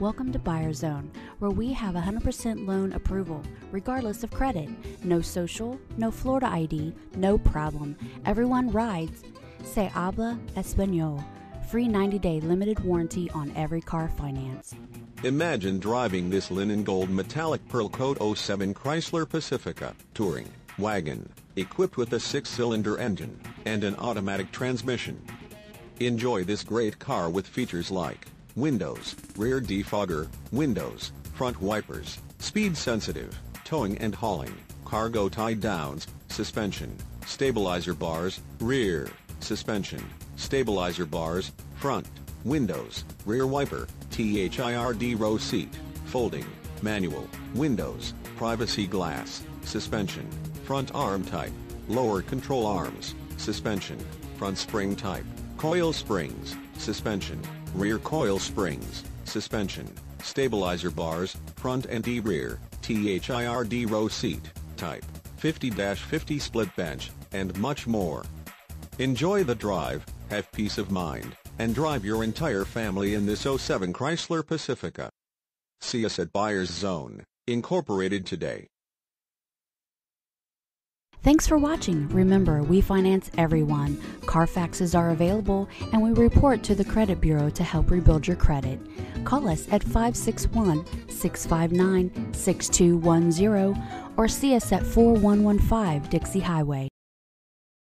Welcome to Buyer Zone, where we have 100% loan approval, regardless of credit. No social, no Florida ID, no problem. Everyone rides. Se habla español. Free 90 day limited warranty on every car finance. Imagine driving this linen gold metallic pearl coat 07 Chrysler Pacifica touring wagon, equipped with a six-cylinder engine and an automatic transmission. Enjoy this great car with features like windows, rear defogger, windows, front wipers, speed sensitive, towing and hauling, cargo tie downs, suspension, stabilizer bars, rear, suspension, stabilizer bars, front, windows, rear wiper, THIRD row seat, folding, manual, windows, privacy glass, suspension, front arm type, lower control arms, suspension, front spring type, coil springs, suspension, rear coil springs, suspension, stabilizer bars, front and e-rear, THIRD row seat, type, 50-50 split bench, and much more. Enjoy the drive, have peace of mind, and drive your entire family in this 07 Chrysler Pacifica. See us at Buyers Zone, Incorporated today. Thanks for watching. Remember, we finance everyone. Carfaxes are available, and we report to the Credit Bureau to help rebuild your credit. Call us at 561 659 6210 or see us at 4115 Dixie Highway.